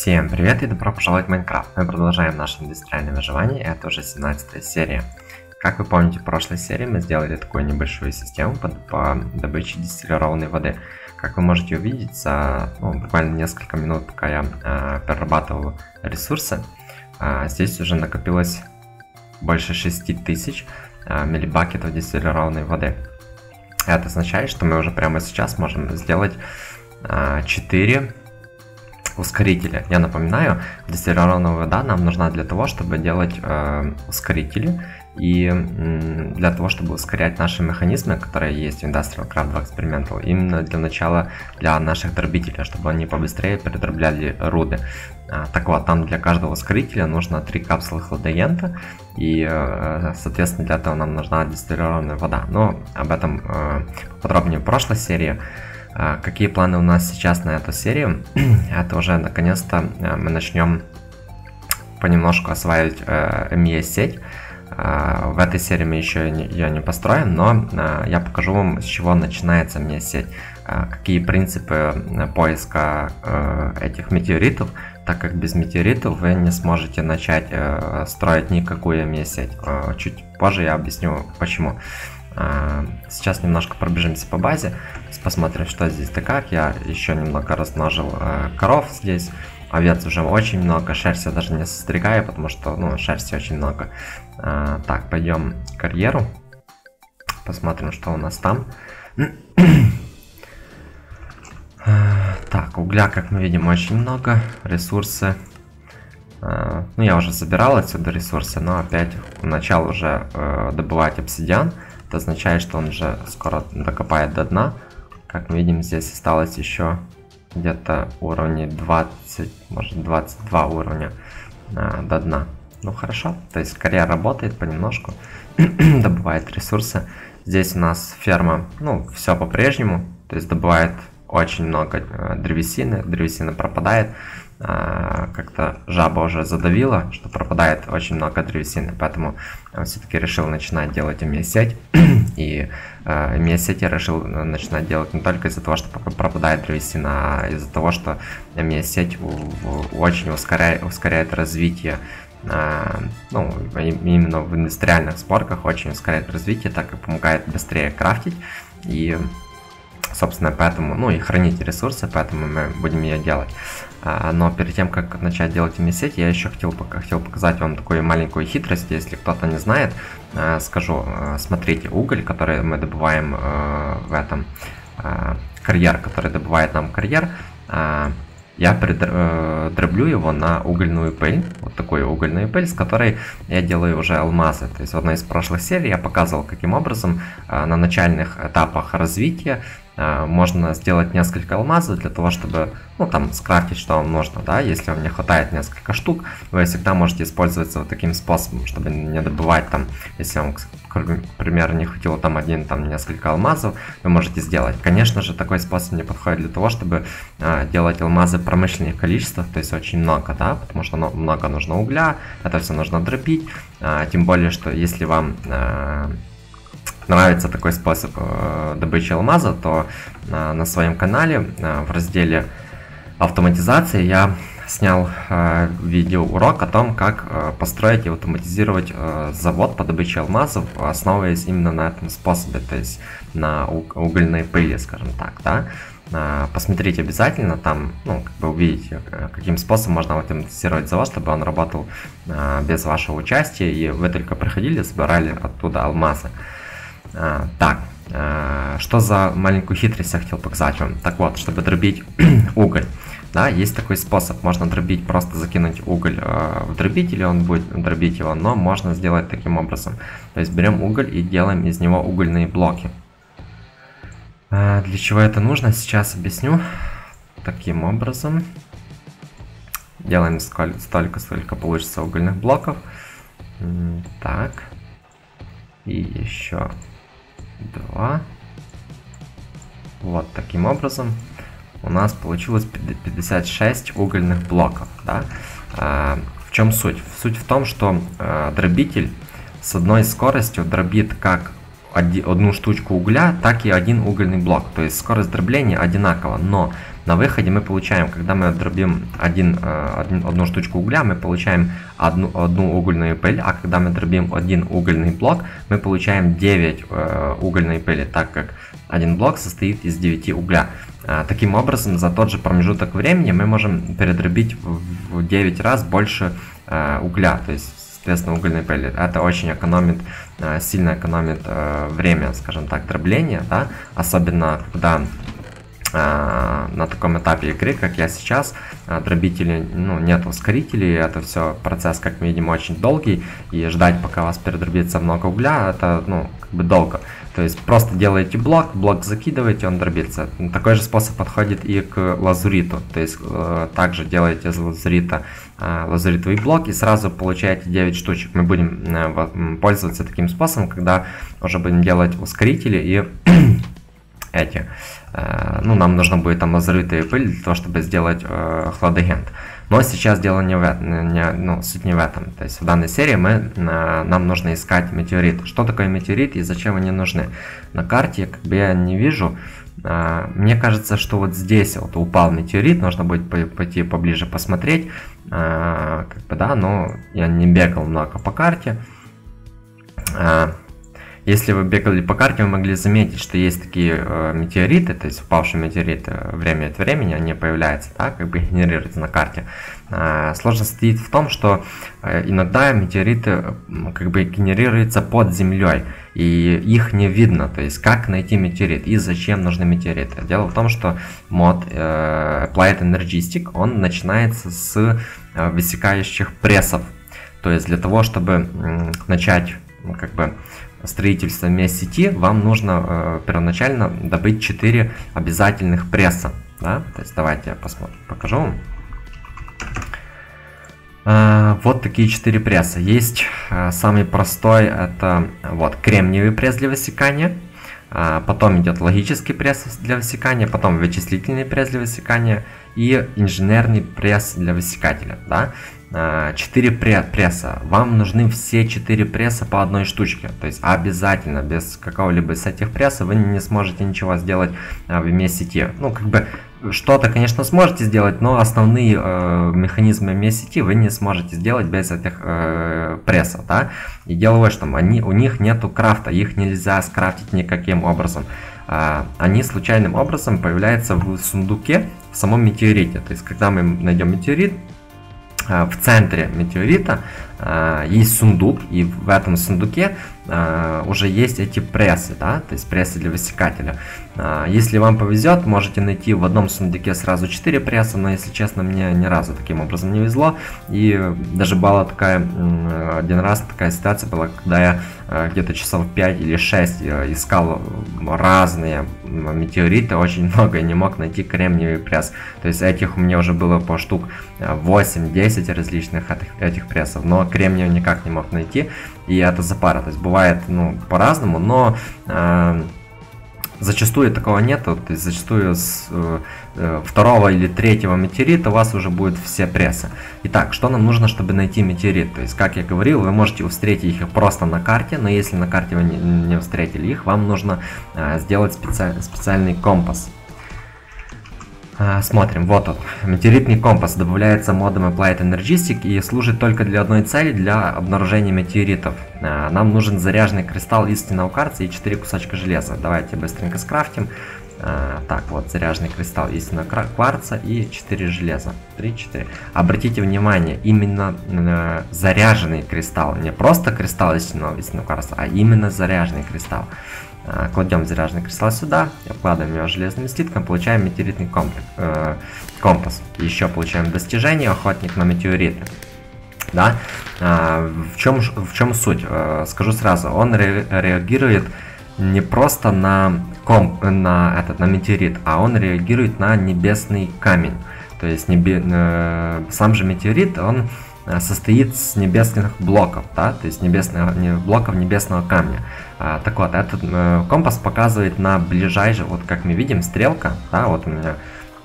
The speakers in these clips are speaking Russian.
Всем привет и добро пожаловать в Майнкрафт. Мы продолжаем наше индустриальное выживание, это уже 17 серия. Как вы помните, в прошлой серии мы сделали такую небольшую систему по, по добыче дистиллированной воды. Как вы можете увидеть, за ну, буквально несколько минут, пока я э, перерабатывал ресурсы, э, здесь уже накопилось больше 6000 э, миллибакетов дистиллированной воды. Это означает, что мы уже прямо сейчас можем сделать э, 4 ускорители. Я напоминаю, дистиллированная вода нам нужна для того, чтобы делать э, ускорители и для того, чтобы ускорять наши механизмы, которые есть в Industrial Craft 2 Experimental, именно для начала для наших дробителей, чтобы они побыстрее передробляли руды. А, так вот, там для каждого ускорителя нужно 3 капсулы хладоента, и, э, соответственно, для этого нам нужна дистиллированная вода. Но об этом э, подробнее в прошлой серии. А, какие планы у нас сейчас на эту серию? Это уже наконец-то э, мы начнем понемножку осваивать э, MES-сеть. А, в этой серии мы еще ее не построим, но а, я покажу вам, с чего начинается MES-сеть, какие принципы поиска э, этих метеоритов, так как без метеоритов вы не сможете начать строить никакую MES-сеть. Чуть позже я объясню почему. Сейчас немножко пробежимся по базе, посмотрим, что здесь да как. Я еще немного размножил э, коров здесь. Овец уже очень много, шерсть я даже не состригаю, потому что, ну, шерсти очень много. А, так, пойдем карьеру. Посмотрим, что у нас там. так, угля, как мы видим, очень много. Ресурсы. А, ну, я уже забирал отсюда ресурсы, но опять начал уже э, добывать обсидиан. Это означает, что он уже скоро докопает до дна. Как мы видим, здесь осталось еще где-то уровней 20, может 22 уровня а, до дна. Ну хорошо, то есть Корея работает понемножку, добывает ресурсы. Здесь у нас ферма, ну, все по-прежнему, то есть добывает очень много э, древесины, древесина пропадает. А, как-то жаба уже задавила, что пропадает очень много древесины, поэтому все-таки решил начинать делать МС-сеть. И э, МС-сеть я решил начинать делать не только из-за того, что пропадает древесина, а из-за того, что МС-сеть очень ускоряет, ускоряет развитие а, ну, именно в индустриальных спорках очень ускоряет развитие, так как помогает быстрее крафтить и собственно поэтому, ну и хранить ресурсы, поэтому мы будем ее делать. А, но перед тем, как начать делать имя-сеть, я еще хотел, хотел показать вам такую маленькую хитрость, если кто-то не знает, а, скажу, а, смотрите, уголь, который мы добываем в этом, карьер, который добывает нам карьер, я дроблю его на угольную пыль, вот такую угольную пыль, с которой я делаю уже алмазы. То есть в одной из прошлых серий я показывал, каким образом на начальных этапах развития Э, можно сделать несколько алмазов для того, чтобы, ну, там, скрафтить, что вам нужно, да, если вам не хватает несколько штук, вы всегда можете использоваться вот таким способом, чтобы не добывать там, если вам, к примеру, не хватило там один, там, несколько алмазов, вы можете сделать. Конечно же, такой способ не подходит для того, чтобы э, делать алмазы промышленных количествах, то есть очень много, да, потому что ну, много нужно угля, это все нужно дробить, э, тем более, что если вам э, нравится такой способ э, добычи алмаза, то на своем канале э, в разделе автоматизации я снял э, видеоурок о том, как построить и автоматизировать завод по добыче алмазов, основываясь именно на этом способе, то есть на угольной пыли, скажем так, да. Э, посмотрите обязательно, там, ну, как бы увидите, каким способом можно автоматизировать завод, чтобы он работал э, без вашего участия, и вы только приходили, собирали оттуда алмазы. Так, а, что за маленькую хитрость я хотел показать вам? Так вот, чтобы дробить уголь, да, есть такой способ. Можно дробить, просто закинуть уголь э, в дробитель, и он будет дробить его, но можно сделать таким образом. То есть берем уголь и делаем из него угольные блоки. Э, для чего это нужно, сейчас объясню. Таким образом. Делаем столько, сколько получится угольных блоков. Так. И еще 2. Вот таким образом у нас получилось 56 угольных блоков. Да? А, в чем суть? Суть в том, что а, дробитель с одной скоростью дробит как одну штучку угля, так и один угольный блок. То есть скорость дробления одинакова, но На выходе мы получаем, когда мы дробим один, один, одну штучку угля, мы получаем одну, одну угольную пыль, а когда мы дробим один угольный блок, мы получаем 9 э, угольной пыли, так как один блок состоит из 9 угля. А, таким образом, за тот же промежуток времени мы можем передробить в 9 раз больше э, угля, то есть соответственно угольной пыли. Это очень экономит, э, сильно экономит э, время, скажем так, дробления, да, особенно когда э, на таком этапе игры, как я сейчас, дробители, ну, нет ускорителей, это все процесс, как мы видим, очень долгий, и ждать, пока вас передробится много угля, это, ну, как бы долго. То есть просто делаете блок, блок закидываете, он дробится. Такой же способ подходит и к лазуриту. То есть э, также делаете из лазурита э, лазуритовый блок и сразу получаете 9 штучек. Мы будем э, пользоваться таким способом, когда уже будем делать ускорители и эти. Э, ну, нам нужно будет там лазуритовая пыль для того, чтобы сделать э, хладагент. Но сейчас дело не в не, ну, суть не в этом. То есть в данной серии мы, нам нужно искать метеорит. Что такое метеорит и зачем они нужны? На карте как бы я не вижу. А, мне кажется, что вот здесь вот упал метеорит, нужно будет пойти поближе посмотреть. А, как бы, да, но я не бегал много по карте. А, если вы бегали по карте, вы могли заметить, что есть такие э, метеориты, то есть упавшие метеориты время от времени, они появляются, да, как бы генерируются на карте. Э, сложность стоит в том, что э, иногда метеориты э, как бы генерируются под землей, и их не видно, то есть как найти метеорит и зачем нужны метеориты. Дело в том, что мод э, Applied Energistic, он начинается с э, высекающих прессов, то есть для того, чтобы э, начать как бы строительства MES-сети, вам нужно э, первоначально добыть 4 обязательных пресса. Да? То есть давайте я посмотрим, покажу вам. Э, вот такие 4 пресса. Есть э, самый простой, это вот кремниевый пресс для высекания. Э, потом идет логический пресс для высекания, потом вычислительный пресс для высекания и инженерный пресс для высекателя. Да? 4 пресса. Вам нужны все 4 пресса по одной штучке. То есть обязательно, без какого-либо из этих прессов вы не сможете ничего сделать а, в MS-сети. Ну, как бы что-то, конечно, сможете сделать, но основные э, механизмы MS-сети вы не сможете сделать без этих э, прессов, да. И дело в том, они, у них нету крафта, их нельзя скрафтить никаким образом. Э, они случайным образом появляются в сундуке в самом метеорите. То есть, когда мы найдем метеорит, Э, в центре метеорита есть сундук, и в этом сундуке э, уже есть эти прессы, да, то есть прессы для высекателя. Если вам повезет, можете найти в одном сундуке сразу 4 пресса, но если честно, мне ни разу таким образом не везло. И даже была такая, один раз такая ситуация была, когда я где-то часов 5 или 6 искал разные метеориты, очень много, и не мог найти кремниевый пресс. То есть этих у меня уже было по штук 8-10 различных этих, этих прессов, но кремния никак не мог найти, и это запара. То есть бывает ну, по-разному, но э, зачастую такого нету, то есть зачастую с э, э, второго или третьего метеорита у вас уже будут все прессы. Итак, что нам нужно, чтобы найти метеорит? То есть, как я говорил, вы можете встретить их просто на карте, но если на карте вы не, не встретили их, вам нужно э, сделать специ специальный компас. А, смотрим, вот он. Метеоритный компас добавляется модом Applied Energistic и служит только для одной цели, для обнаружения метеоритов. А, нам нужен заряженный кристалл истинного кварца и 4 кусочка железа. Давайте быстренько скрафтим. А, так, вот, заряженный кристалл истинного кварца и 4 железа. 3-4. Обратите внимание, именно э, заряженный кристалл. Не просто кристалл истинного, истинного кварца, а именно заряженный кристалл. Э, кладем заряженный кристалл сюда, обкладываем его железным слитком, получаем метеоритный комплекс, э, компас. Еще получаем достижение охотник на метеориты. Да? Э, в, чем, в чем суть? Э, скажу сразу, он ре реагирует не просто на, комп, на, этот, на метеорит, а он реагирует на небесный камень. То есть небе, э, сам же метеорит, он Э, состоит с небесных блоков, да, то есть небесных, блоков небесного камня. А, так вот, этот э, компас показывает на ближайший, вот как мы видим, стрелка, да, вот у меня,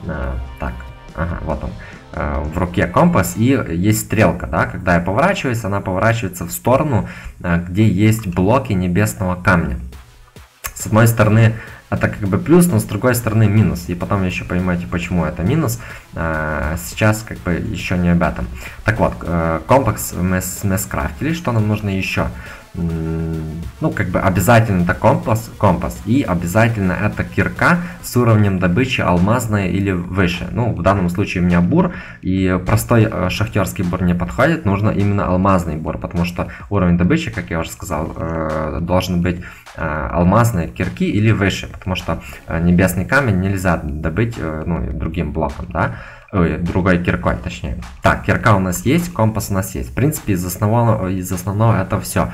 э, так, ага, вот он, э, в руке компас и есть стрелка, да, когда я поворачиваюсь, она поворачивается в сторону, где есть блоки небесного камня. С одной стороны, это как бы плюс, но с другой стороны минус. И потом еще поймете, почему это минус. Сейчас как бы еще не об этом. Так вот, комплекс мы, мы скрафтили. Что нам нужно еще? Ну, как бы обязательно это компас, компас и обязательно это кирка с уровнем добычи алмазная или выше. Ну, в данном случае у меня бур, и простой э, шахтерский бур не подходит, нужно именно алмазный бур, потому что уровень добычи, как я уже сказал, э, должен быть э, алмазные кирки или выше, потому что небесный камень нельзя добыть ну, другим блоком, да. Ой, другой киркой, точнее. Так, кирка у нас есть, компас у нас есть. В принципе, из основного, из основного это все.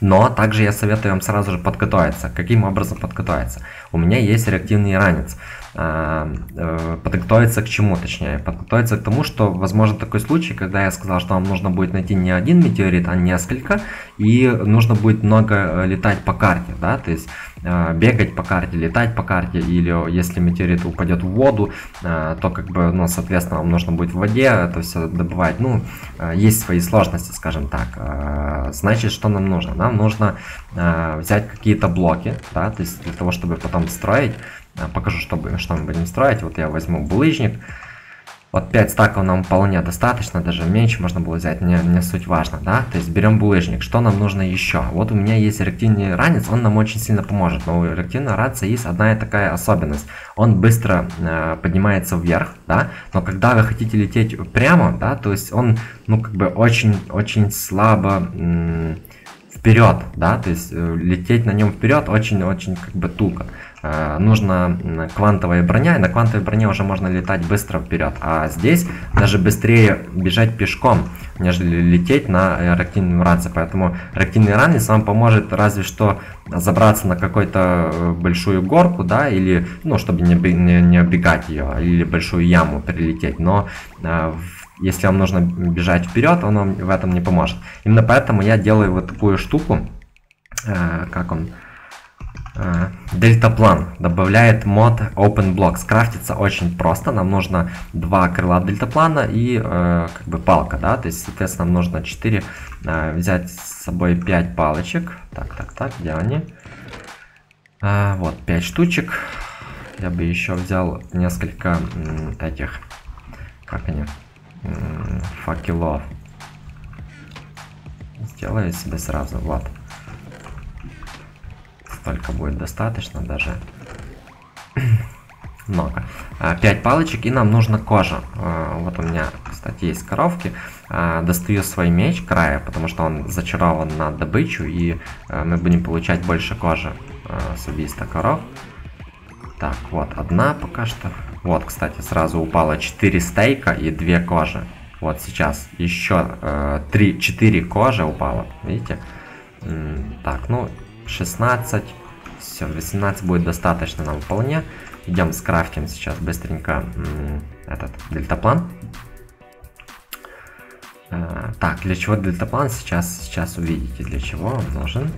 Но также я советую вам сразу же подготовиться. Каким образом подготовиться? У меня есть реактивный ранец. Э, э, подготовиться к чему, точнее? Подготовиться к тому, что возможно такой случай, когда я сказал, что вам нужно будет найти не один метеорит, а несколько, и нужно будет много летать по карте, да, то есть бегать по карте, летать по карте, или если метеорит упадет в воду, то как бы, ну, соответственно, вам нужно будет в воде это все добывать. Ну, есть свои сложности, скажем так. Значит, что нам нужно? Нам нужно взять какие-то блоки, да, то есть для того, чтобы потом строить, покажу, что, что мы будем строить. Вот я возьму булыжник. Вот 5 стаков нам вполне достаточно, даже меньше можно было взять, не, не суть важно, да? То есть берем булыжник, что нам нужно еще? Вот у меня есть реактивный ранец, он нам очень сильно поможет, но у реактивного ранца есть одна такая особенность. Он быстро э, поднимается вверх, да? Но когда вы хотите лететь прямо, да, то есть он, ну, как бы очень-очень слабо вперед, да, то есть э, лететь на нем вперед очень-очень как бы туго. Э, нужна квантовая броня, и на квантовой броне уже можно летать быстро вперед, а здесь даже быстрее бежать пешком, нежели лететь на реактивном ранце, поэтому реактивный ранец вам поможет разве что забраться на какую-то э, большую горку, да, или, ну, чтобы не, не, не оббегать ее, или большую яму прилететь, но э, если вам нужно бежать вперед, он вам в этом не поможет. Именно поэтому я делаю вот такую штуку, э, как он, э, дельтаплан. Добавляет мод OpenBlock. Скрафтится очень просто. Нам нужно два крыла дельтаплана и э, как бы палка, да, то есть, соответственно, нам нужно 4 э, взять с собой 5 палочек. Так, так, так, где они? Э, вот, 5 штучек. Я бы еще взял несколько этих, как они, факелов. Сделаю себе сразу, вот. Столько будет достаточно даже. Много. 5 а, палочек и нам нужно кожа. А, вот у меня, кстати, есть коровки. А, достаю свой меч края, потому что он зачарован на добычу и мы будем получать больше кожи с убийства коров. Так, вот одна пока что. Вот, кстати, сразу упало 4 стейка и 2 кожи. Вот сейчас еще э, 3, 4 кожи упало, видите? Так, ну, 16, все, 18 будет достаточно нам вполне. Идем скрафтим сейчас быстренько этот дельтаплан. Э, так, для чего дельтаплан сейчас, сейчас увидите, для чего он нужен.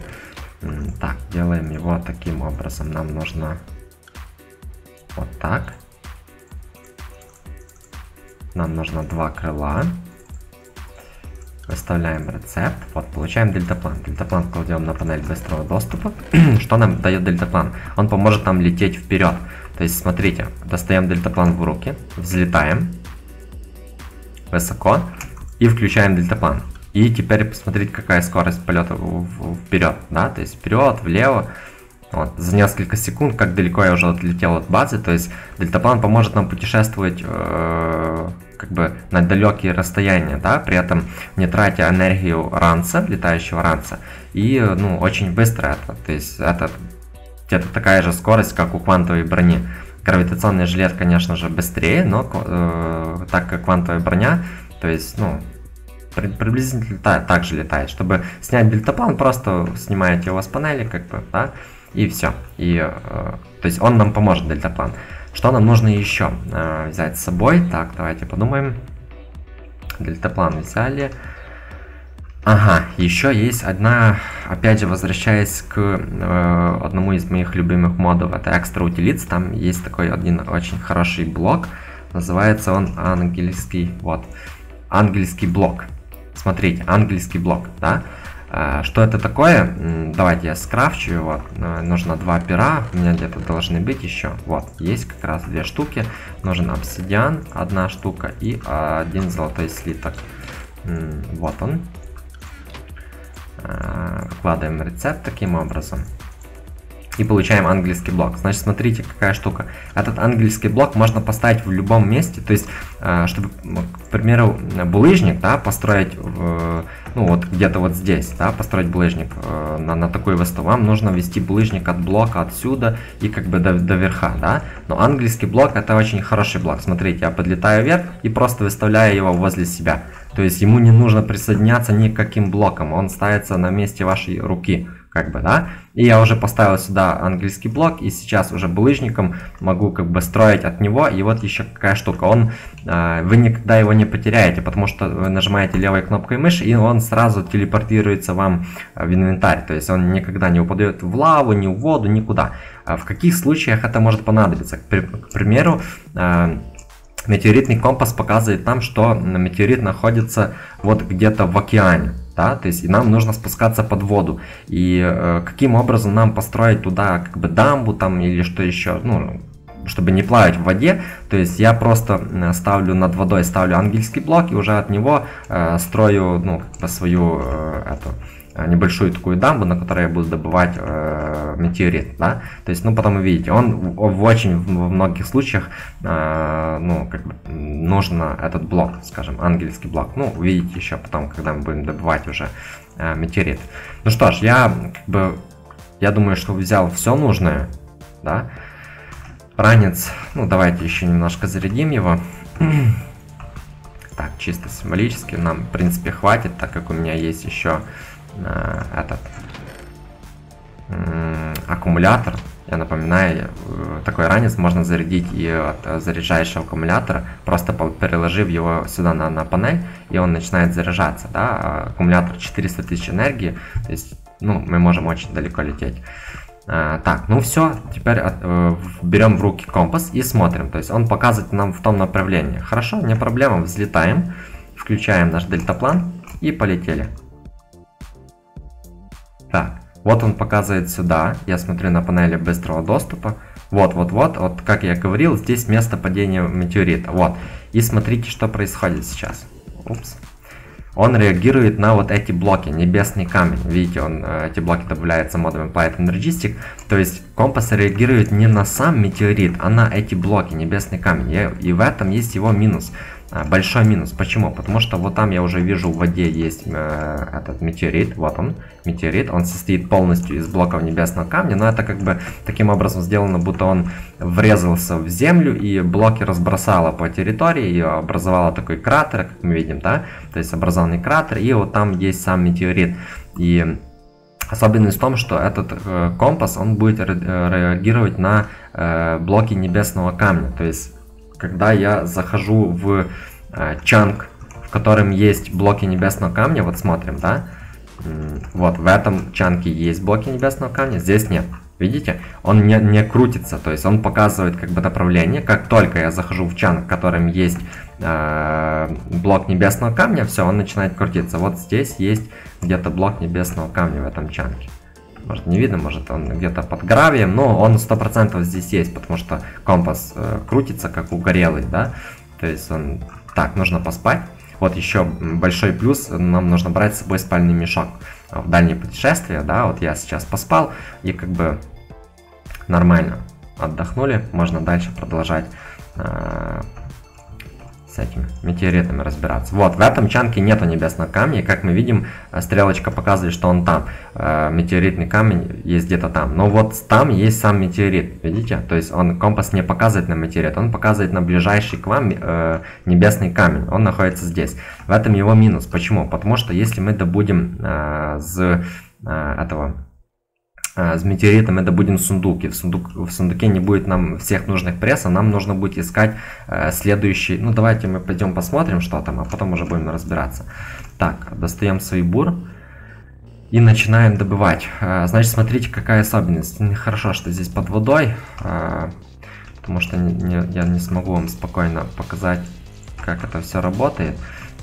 Так, делаем его таким образом. Нам нужно вот так. Нам нужно два крыла. Выставляем рецепт. Вот, получаем дельтаплан. Дельтаплан кладем на панель быстрого доступа. Что нам дает дельтаплан? Он поможет нам лететь вперед. То есть, смотрите, достаем дельтаплан в руки, взлетаем высоко и включаем дельтаплан. И теперь посмотрите, какая скорость полета вперед, да, то есть вперед, влево. Вот, за несколько секунд, как далеко я уже отлетел от базы, то есть дельтаплан поможет нам путешествовать э, как бы на далекие расстояния, да, при этом не тратя энергию ранца, летающего ранца, и, ну, очень быстро это, то есть это где-то такая же скорость, как у квантовой брони. Гравитационный жилет, конечно же, быстрее, но э, так как квантовая броня, то есть, ну, приблизительно так, так же летает. Чтобы снять дельтаплан, просто снимаете его с панели, как бы, да, и все. И, э, то есть он нам поможет, дельтаплан. Что нам нужно еще э, взять с собой? Так, давайте подумаем. Дельтаплан взяли. Ага, еще есть одна, опять же, возвращаясь к э, одному из моих любимых модов, это Extra Utilities, там есть такой один очень хороший блок, называется он английский, вот, английский блок. Смотрите, английский блок, да, Э, что это такое? Давайте я скрафчу его. Э, нужно два пера. У меня где-то должны быть еще. Вот, есть как раз две штуки. Нужен обсидиан, одна штука и один золотой слиток. Вот он. Вкладываем рецепт таким образом и получаем английский блок. Значит, смотрите, какая штука. Этот английский блок можно поставить в любом месте, то есть, э, чтобы, к примеру, булыжник, да, построить, ну, вот где-то вот здесь, да, построить булыжник э, на, на такую высоту, вам нужно ввести булыжник от блока отсюда и как бы до, до верха, да. Но английский блок это очень хороший блок. Смотрите, я подлетаю вверх и просто выставляю его возле себя. То есть ему не нужно присоединяться ни к каким блокам, он ставится на месте вашей руки как бы, да. И я уже поставил сюда английский блок, и сейчас уже булыжником могу как бы строить от него. И вот еще какая штука, он, э, вы никогда его не потеряете, потому что вы нажимаете левой кнопкой мыши, и он сразу телепортируется вам в инвентарь. То есть он никогда не упадет в лаву, ни в воду, никуда. А в каких случаях это может понадобиться? К, к примеру, э, метеоритный компас показывает нам, что метеорит находится вот где-то в океане да, то есть и нам нужно спускаться под воду. И э, каким образом нам построить туда как бы дамбу там или что еще, ну, чтобы не плавать в воде, то есть я просто ставлю над водой, ставлю ангельский блок и уже от него э, строю, ну, как бы свою э, эту Э, небольшую такую дамбу, на которой я буду добывать э, метеорит, да, то есть, ну, потом вы видите, он в, в очень во многих случаях, э, ну, как бы нужно этот блок, скажем, ангельский блок, ну, увидите еще потом, когда мы будем добывать уже э, метеорит. Ну что ж, я, как бы, я думаю, что взял все нужное, да, ранец, ну, давайте еще немножко зарядим его, так, чисто символически нам, в принципе, хватит, так как у меня есть еще Э, этот аккумулятор. Я напоминаю, э, такой ранец можно зарядить и от заряжающего аккумулятора, просто переложив его сюда на, на панель, и он начинает заряжаться. Да? А аккумулятор 400 тысяч энергии, то есть ну, мы можем очень далеко лететь. А, так, ну все, теперь от, э, берем в руки компас и смотрим. То есть он показывает нам в том направлении. Хорошо, не проблема, взлетаем, включаем наш дельтаплан и полетели. Вот он показывает сюда. Я смотрю на панели быстрого доступа. Вот, вот, вот, вот, как я говорил, здесь место падения метеорита. Вот. И смотрите, что происходит сейчас. Упс. Он реагирует на вот эти блоки, небесный камень. Видите, он, э, эти блоки добавляются модами Planet Energistic. То есть компас реагирует не на сам метеорит, а на эти блоки, небесный камень. И в этом есть его минус. А, большой минус. Почему? Потому что вот там я уже вижу в воде есть э, этот метеорит. Вот он, метеорит. Он состоит полностью из блоков небесного камня. Но это как бы таким образом сделано, будто он врезался в землю и блоки разбросало по территории. И образовало такой кратер, как мы видим, да? То есть образованный кратер. И вот там есть сам метеорит. И Особенность в том, что этот э, компас, он будет реагировать на э, блоки небесного камня. То есть когда я захожу в э, чанк, в котором есть блоки небесного камня, вот смотрим, да, вот в этом чанке есть блоки небесного камня, здесь нет. Видите? Он не, не крутится, то есть он показывает как бы направление. Как только я захожу в чанк, в котором есть э, блок небесного камня, все, он начинает крутиться. Вот здесь есть где-то блок небесного камня в этом чанке. Может не видно, может он где-то под гравием, но он 100% здесь есть, потому что компас э, крутится как угорелый, да. То есть он... Так, нужно поспать. Вот еще большой плюс, нам нужно брать с собой спальный мешок в дальние путешествия, да, вот я сейчас поспал и как бы нормально отдохнули, можно дальше продолжать э, с этими метеоритами разбираться. Вот, в этом чанке нету небесного камня, и как мы видим, э, стрелочка показывает, что он там. Э, метеоритный камень есть где-то там. Но вот там есть сам метеорит, видите? То есть он компас не показывает на метеорит, он показывает на ближайший к вам э, небесный камень. Он находится здесь. В этом его минус. Почему? Потому что если мы добудем э, с э, этого с метеоритом это будем в сундуке. В, сундук, в сундуке не будет нам всех нужных прессов, нам нужно будет искать э, следующий. Ну, давайте мы пойдем посмотрим, что там, а потом уже будем разбираться. Так, достаем свой бур и начинаем добывать. Э, значит, смотрите, какая особенность. Хорошо, что здесь под водой, э, потому что не, не, я не смогу вам спокойно показать, как это все работает.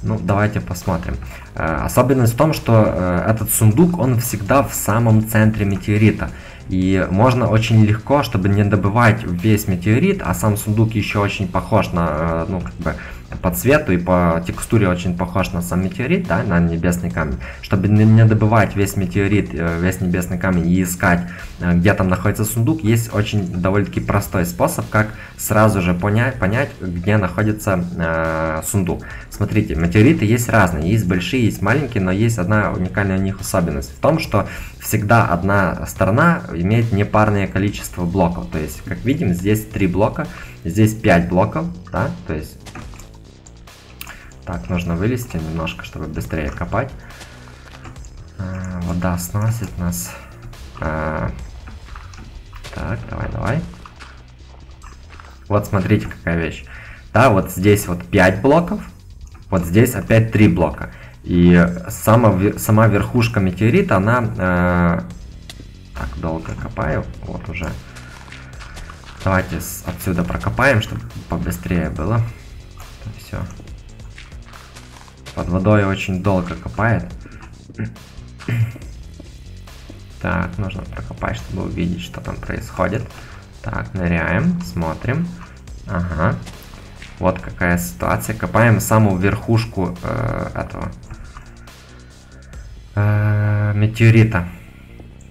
Ну, давайте посмотрим. Э, особенность в том, что э, этот сундук, он всегда в самом центре метеорита. И можно очень легко, чтобы не добывать весь метеорит, а сам сундук еще очень похож на, э, ну, как бы, по цвету и по текстуре очень похож на сам метеорит, да, на небесный камень. Чтобы не добывать весь метеорит, э, весь небесный камень и искать, э, где там находится сундук, есть очень довольно-таки простой способ, как сразу же понять, понять где находится э, сундук. Смотрите, метеориты есть разные, есть большие, есть маленькие, но есть одна уникальная у них особенность в том, что всегда одна сторона имеет непарное количество блоков. То есть, как видим, здесь три блока, здесь 5 блоков, да, то есть так, нужно вылезти немножко, чтобы быстрее копать. А, вода сносит нас. А, так, давай, давай. Вот смотрите, какая вещь. Да, вот здесь вот 5 блоков. Вот здесь опять 3 блока. И сама, сама верхушка метеорита, она... Э, так, долго копаю. Вот уже. Давайте отсюда прокопаем, чтобы побыстрее было. Все. Под водой очень долго копает. Так, нужно прокопать, чтобы увидеть, что там происходит. Так, ныряем, смотрим. Ага. Вот какая ситуация. Копаем самую верхушку э, этого э, метеорита.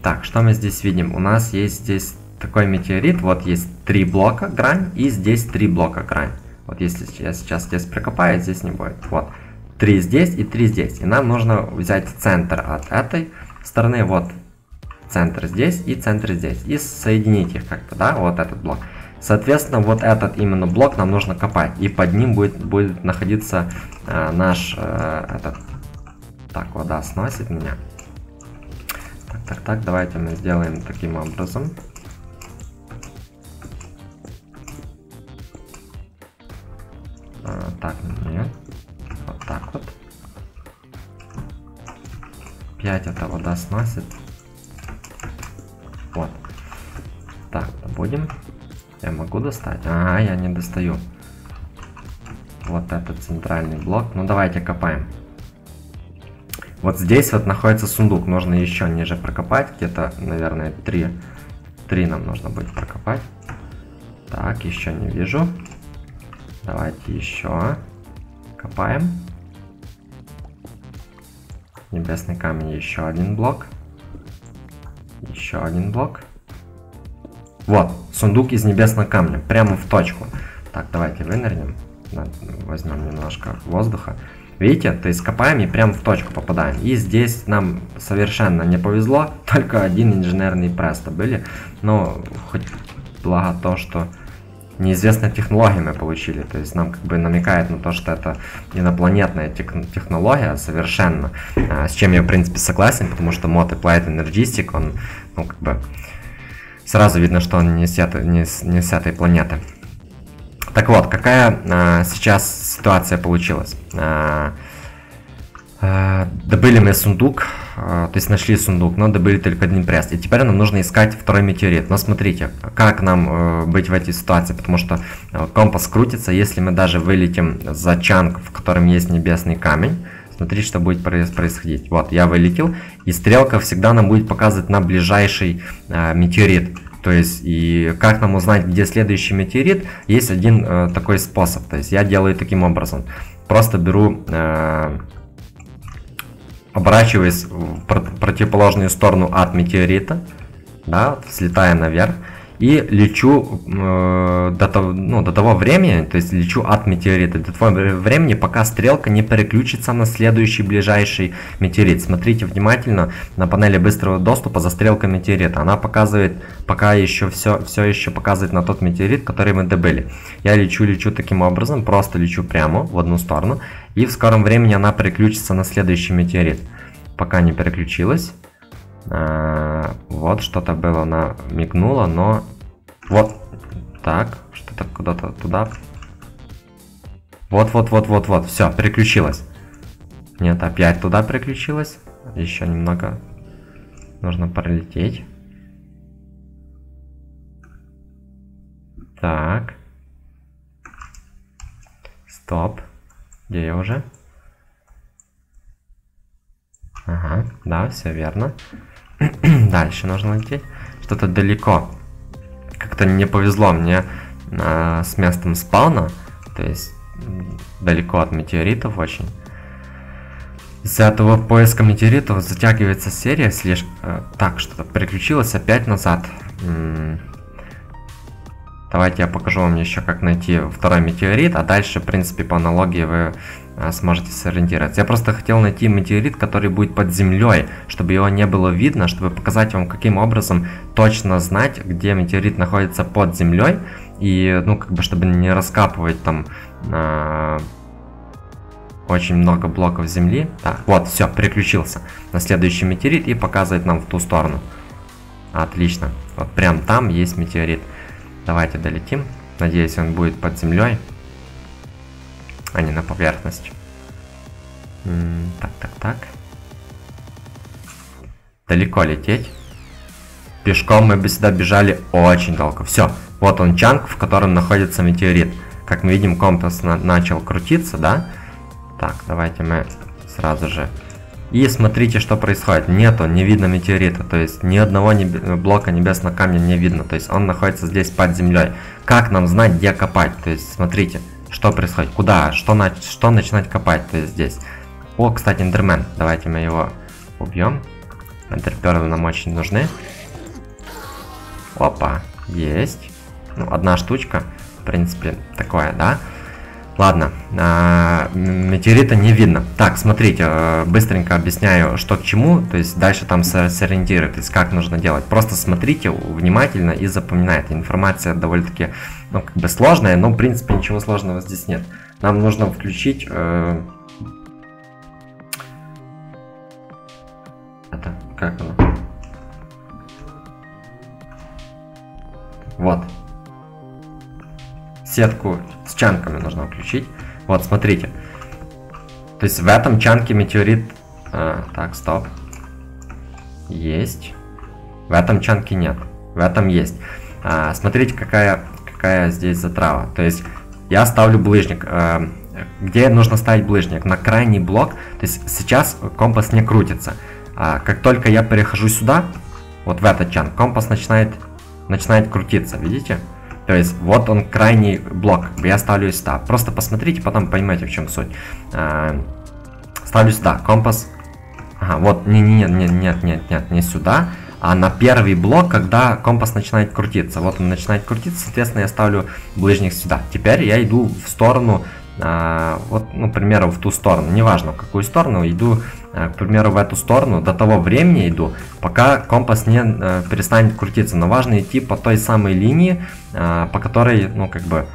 Так, что мы здесь видим? У нас есть здесь такой метеорит. Вот есть три блока грань и здесь три блока грань. Вот если я сейчас здесь прокопаю, здесь не будет. Вот. 3 здесь и 3 здесь. И нам нужно взять центр от этой стороны, вот центр здесь и центр здесь. И соединить их как-то, да, вот этот блок. Соответственно, вот этот именно блок нам нужно копать. И под ним будет, будет находиться э, наш э, этот... Так, вода сносит меня. Так, так, так, давайте мы сделаем таким образом. А, так, нет. Так вот. 5 это вода сносит. Вот. Так, будем. Я могу достать? А, я не достаю. Вот этот центральный блок. Ну, давайте копаем. Вот здесь вот находится сундук. Нужно еще ниже прокопать. Где-то, наверное, 3. 3 нам нужно будет прокопать. Так, еще не вижу. Давайте еще. Копаем. Небесный камень, еще один блок. Еще один блок. Вот, сундук из небесного камня, прямо в точку. Так, давайте вынырнем. Возьмем немножко воздуха. Видите, то есть копаем и прям в точку попадаем. И здесь нам совершенно не повезло, только один инженерный пресс были. Но хоть благо то, что неизвестной технологии мы получили. То есть нам как бы намекает на то, что это инопланетная технология совершенно. А, с чем я в принципе согласен, потому что мод Applied Energistic, он, ну как бы, сразу видно, что он не с, этой, не с, не с этой планеты. Так вот, какая а, сейчас ситуация получилась? А, а, добыли мы сундук, а, то есть нашли сундук, но добыли только один пресс. И теперь нам нужно искать второй метеорит. Но смотрите, как нам э, быть в этой ситуации, потому что э, компас крутится, если мы даже вылетим за чанг, в котором есть небесный камень, смотрите, что будет происходить. Вот, я вылетел, и стрелка всегда нам будет показывать на ближайший э, метеорит. То есть, и как нам узнать, где следующий метеорит, есть один э, такой способ. То есть, я делаю таким образом. Просто беру... Э, оборачиваясь в противоположную сторону от метеорита, да, взлетая наверх, и лечу э, до, того, ну, до того времени, то есть лечу от метеорита, до того времени, пока стрелка не переключится на следующий ближайший метеорит. Смотрите внимательно на панели быстрого доступа за стрелкой метеорита. Она показывает, пока еще все, все еще показывает на тот метеорит, который мы добыли. Я лечу, лечу таким образом, просто лечу прямо в одну сторону, и в скором времени она переключится на следующий метеорит. Пока не переключилась. А, вот что-то было, она мигнула, но... Вот. Так, что-то куда-то туда. Вот-вот-вот-вот-вот, все, переключилось. Нет, опять туда переключилось. Еще немного нужно пролететь. Так. Стоп. Где я уже? Ага, да, все верно. Дальше нужно лететь. Что-то далеко. Как-то не повезло мне э, с местом спауна. То есть далеко от метеоритов очень. Из-за этого поиска метеоритов затягивается серия слишком... Э, так, что-то переключилось опять назад. М -м Давайте я покажу вам еще, как найти второй метеорит, а дальше, в принципе, по аналогии вы сможете сориентироваться. Я просто хотел найти метеорит, который будет под землей, чтобы его не было видно, чтобы показать вам, каким образом точно знать, где метеорит находится под землей, и, ну, как бы, чтобы не раскапывать там э, очень много блоков земли. Так, вот, все, переключился на следующий метеорит и показывает нам в ту сторону. Отлично. Вот прям там есть метеорит. Давайте долетим. Надеюсь, он будет под землей, а не на поверхности. так, так, так. Далеко лететь. Пешком мы бы сюда бежали очень долго. Все, вот он чанк, в котором находится метеорит. Как мы видим, компас на начал крутиться, да? Так, давайте мы сразу же... И смотрите, что происходит. Нету, не видно метеорита. То есть ни одного небе... блока небесного камня не видно. То есть он находится здесь под землей. Как нам знать, где копать? То есть смотрите, что происходит. Куда? Что, на... что начинать копать? То есть здесь. О, кстати, эндермен. Давайте мы его убьем. Эндерперлы нам очень нужны. Опа, есть. Ну, одна штучка. В принципе, такое, да? Ладно, а, метеорита не видно. Так, смотрите, э, быстренько объясняю, что к чему, то есть дальше там сориентируйтесь, как нужно делать. Просто смотрите внимательно и запоминайте. Информация довольно-таки, ну, как бы сложная, но, в принципе, ничего сложного здесь нет. Нам нужно включить... Э... Это, как оно? Вот, сетку с чанками нужно включить. Вот, смотрите. То есть в этом чанке метеорит... А, так, стоп. Есть. В этом чанке нет. В этом есть. А, смотрите, какая, какая здесь затрава. То есть я ставлю булыжник. А, где нужно ставить булыжник? На крайний блок. То есть сейчас компас не крутится. А, как только я перехожу сюда, вот в этот чанк, компас начинает, начинает крутиться. Видите? То есть вот он крайний блок, я ставлю сюда. Просто посмотрите, потом поймете в чем суть. А, ставлю сюда, компас. Ага, вот, не, не, не, нет, нет, нет, не сюда, а на первый блок, когда компас начинает крутиться. Вот он начинает крутиться, соответственно, я ставлю ближних сюда. Теперь я иду в сторону а, вот, ну, примеру, в ту сторону, неважно в какую сторону, иду, к примеру, в эту сторону, до того времени иду, пока компас не а, перестанет крутиться, но важно идти по той самой линии, а, по которой, ну, как бы,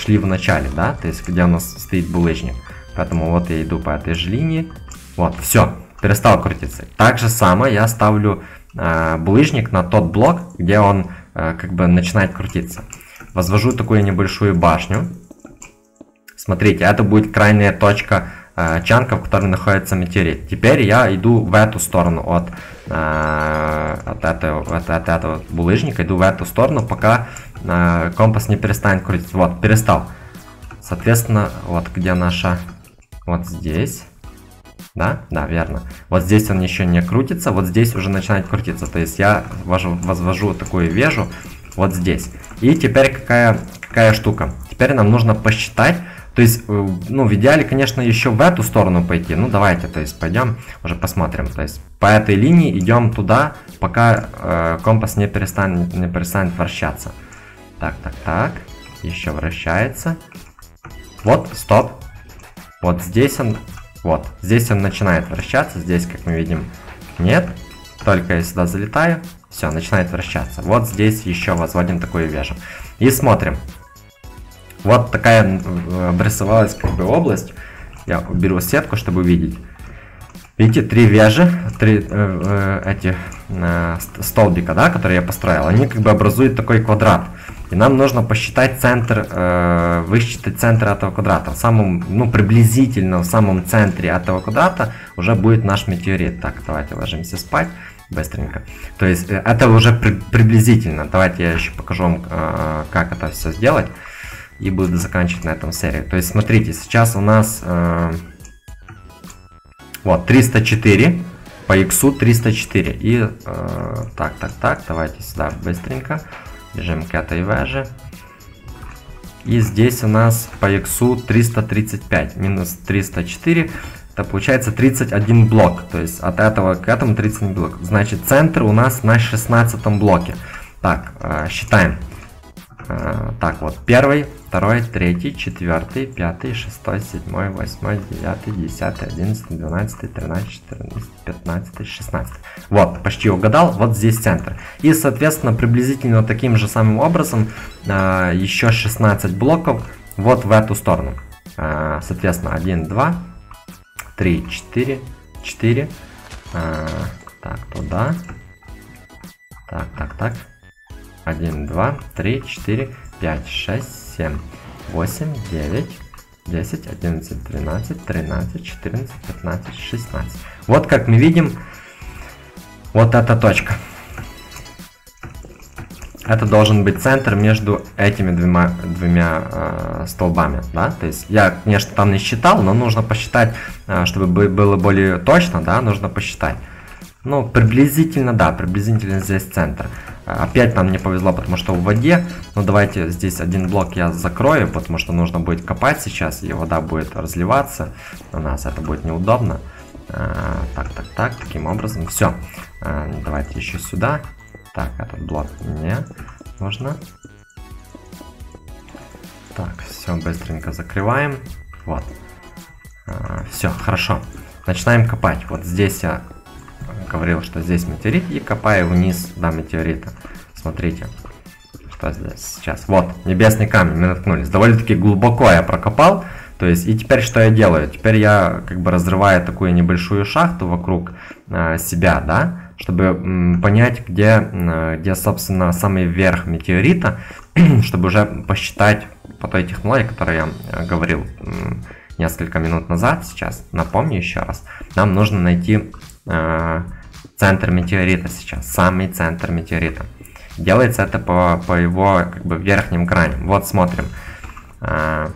шли в начале, да, то есть, где у нас стоит булыжник, поэтому вот я иду по этой же линии, вот, все, перестал крутиться. Так же самое я ставлю а, булыжник на тот блок, где он, а, как бы, начинает крутиться. Возвожу такую небольшую башню, Смотрите, это будет крайняя точка э, чанка, в которой находится метеорит. Теперь я иду в эту сторону от, э, от, этого, от, от этого булыжника, иду в эту сторону, пока э, компас не перестанет крутить. Вот, перестал. Соответственно, вот где наша... Вот здесь. Да? Да, верно. Вот здесь он еще не крутится, вот здесь уже начинает крутиться. То есть я вожу, возвожу такую вежу вот здесь. И теперь какая, какая штука? Теперь нам нужно посчитать, то есть, э, ну, в идеале, конечно, еще в эту сторону пойти. Ну, давайте, то есть, пойдем, уже посмотрим. То есть, по этой линии идем туда, пока э, компас не перестанет, не перестанет вращаться. Так, так, так. Еще вращается. Вот, стоп. Вот здесь он, вот, здесь он начинает вращаться. Здесь, как мы видим, нет. Только я сюда залетаю, все, начинает вращаться. Вот здесь еще возводим такую вежу. И смотрим. Вот такая обрисовалась как бы область. Я беру сетку, чтобы увидеть. Видите, три вежи, три э, э, эти э, столбика, да, которые я построил, они как бы образуют такой квадрат. И нам нужно посчитать центр, э, высчитать центр этого квадрата. В самом, ну, приблизительно в самом центре этого квадрата уже будет наш метеорит. Так, давайте ложимся спать быстренько. То есть э, это уже при, приблизительно. Давайте я еще покажу вам, э, как это все сделать и буду заканчивать на этом серию. То есть, смотрите, сейчас у нас э, вот 304. по x 304. И э, так, так, так, давайте сюда быстренько. Бежим к этой веже. И здесь у нас по x 335 минус 304. Это получается 31 блок. То есть от этого к этому 31 блок. Значит, центр у нас на 16 блоке. Так, э, считаем. Э, так, вот первый, второй, третий, четвертый, пятый, шестой, седьмой, восьмой, девятый, десятый, одиннадцатый, двенадцатый, тринадцатый, четырнадцатый, пятнадцатый, шестнадцатый. Вот, почти угадал, вот здесь центр. И, соответственно, приблизительно таким же самым образом э, еще 16 блоков вот в эту сторону. Э, соответственно, 1, 2, 3, 4, 4. Э, так, туда. Так, так, так. 1, 2, 3, 4, 5, 6, 7, 8, 9, 10, 11, 12, 13, 14, 15, 16. Вот как мы видим, вот эта точка. Это должен быть центр между этими двумя, двумя э, столбами, да, то есть я, конечно, там не считал, но нужно посчитать, э, чтобы было более точно, да, нужно посчитать. Ну, приблизительно, да, приблизительно здесь центр. Опять нам не повезло, потому что в воде. Но давайте здесь один блок я закрою, потому что нужно будет копать сейчас, и вода будет разливаться. У нас это будет неудобно. А, так, так, так, таким образом. Все. А, давайте еще сюда. Так, этот блок не нужно. Так, все быстренько закрываем. Вот. А, все, хорошо. Начинаем копать. Вот здесь я говорил, что здесь метеорит, и копаю вниз до метеорита. Смотрите, что здесь сейчас. Вот, небесный камень, мы наткнулись. Довольно-таки глубоко я прокопал. То есть, и теперь что я делаю? Теперь я как бы разрываю такую небольшую шахту вокруг э, себя, да, чтобы м, понять, где, э, где, собственно, самый верх метеорита, чтобы уже посчитать по той технологии, которую я э, говорил э, несколько минут назад, сейчас напомню еще раз, нам нужно найти э, центр метеорита сейчас, самый центр метеорита. Делается это по, по его как бы верхним граням. Вот смотрим. А,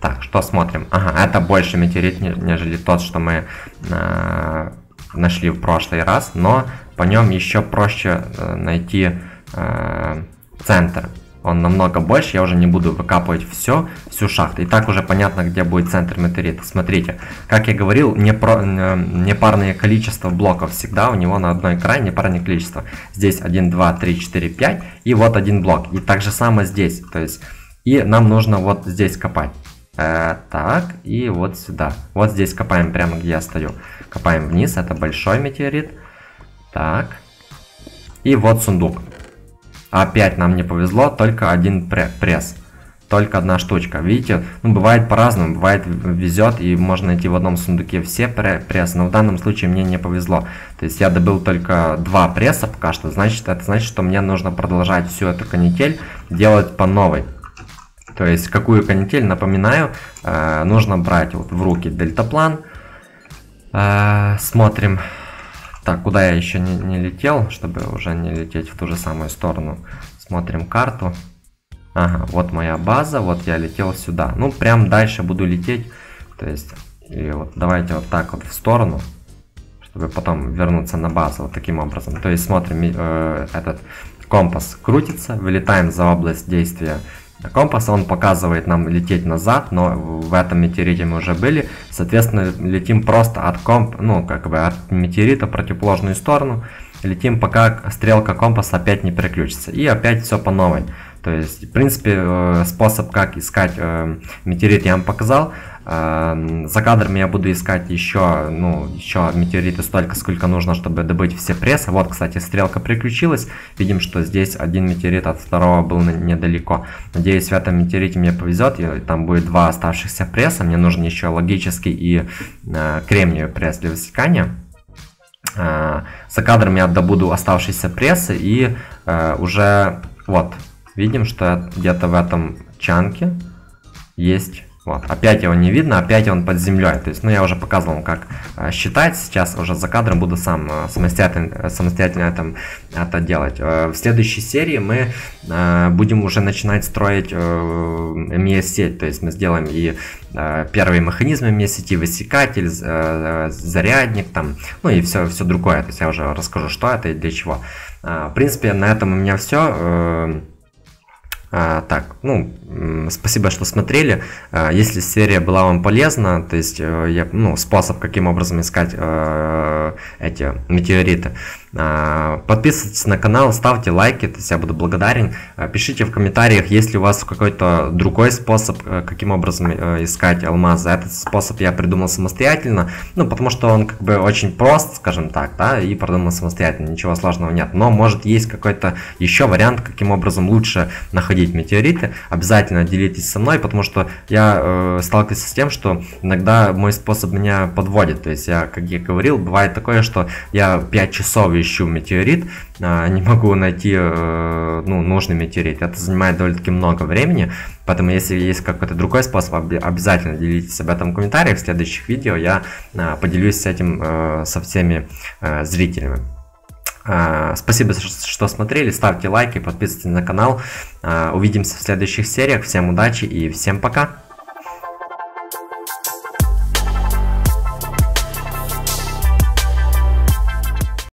так, что смотрим? Ага, это больше метеорит, нежели тот, что мы а, нашли в прошлый раз, но по нем еще проще а, найти а, центр он намного больше, я уже не буду выкапывать все, всю шахту. И так уже понятно, где будет центр метеорита. Смотрите, как я говорил, непро, непарное количество блоков всегда у него на одной крайне непарное количество. Здесь 1, 2, 3, 4, 5 и вот один блок. И так же самое здесь. То есть, и нам нужно вот здесь копать. Э, так, и вот сюда. Вот здесь копаем прямо, где я стою. Копаем вниз, это большой метеорит. Так. И вот сундук. Опять нам не повезло, только один пресс. Только одна штучка. Видите, ну бывает по-разному, бывает везет и можно найти в одном сундуке все прессы, но в данном случае мне не повезло. То есть я добыл только два пресса пока что, значит это значит, что мне нужно продолжать всю эту канитель делать по новой. То есть какую канитель, напоминаю, э, нужно брать вот в руки дельтаплан. Э, смотрим так, куда я еще не, не летел, чтобы уже не лететь в ту же самую сторону. Смотрим карту. Ага, вот моя база, вот я летел сюда. Ну, прям дальше буду лететь. То есть, и вот давайте вот так вот в сторону, чтобы потом вернуться на базу вот таким образом. То есть смотрим, э, этот компас крутится, вылетаем за область действия компас, он показывает нам лететь назад, но в этом метеорите мы уже были, соответственно, летим просто от комп, ну, как бы от метеорита в противоположную сторону, летим, пока стрелка компаса опять не переключится, и опять все по новой. То есть, в принципе, э, способ, как искать э, метеорит я вам показал. Э, за кадрами я буду искать еще, ну, еще метеориты столько, сколько нужно, чтобы добыть все прессы. Вот, кстати, стрелка приключилась. Видим, что здесь один метеорит от второго был недалеко. Надеюсь, в этом метеорите мне повезет, и там будет два оставшихся пресса. Мне нужен еще логический и кремниевый пресс для высекания. За кадром я добуду оставшиеся прессы и уже вот видим, что где-то в этом чанке есть Вот, опять его не видно, опять он под землей. То есть, ну, я уже показывал, как э, считать. Сейчас уже за кадром буду сам э, самостоятельно, самостоятельно это, это делать. Э, в следующей серии мы э, будем уже начинать строить э, MES-сеть. То есть, мы сделаем и э, первые механизмы MES-сети, высекатель, э, зарядник, там, ну и все, все другое. То есть, я уже расскажу, что это и для чего. Э, в принципе, на этом у меня все. Э, а, так, ну, спасибо, что смотрели. А, если серия была вам полезна, то есть э, я, ну, способ, каким образом искать э, эти метеориты, подписывайтесь на канал, ставьте лайки, то есть я буду благодарен. Пишите в комментариях, есть ли у вас какой-то другой способ, э, каким образом э, искать алмазы. Этот способ я придумал самостоятельно, ну, потому что он как бы очень прост, скажем так, да, и придумал самостоятельно, ничего сложного нет. Но может есть какой-то еще вариант, каким образом лучше находить метеориты. Обязательно делитесь со мной, потому что я э, сталкиваюсь с тем, что иногда мой способ меня подводит. То есть я, как я говорил, бывает такое, что я 5 часов ищу метеорит, а, не могу найти э, ну, нужный метеорит. Это занимает довольно-таки много времени, поэтому если есть какой-то другой способ, обязательно делитесь об этом в комментариях. В следующих видео я а, поделюсь с этим э, со всеми э, зрителями. А, спасибо, что смотрели, ставьте лайки, подписывайтесь на канал. Увидимся в следующих сериях. Всем удачи и всем пока!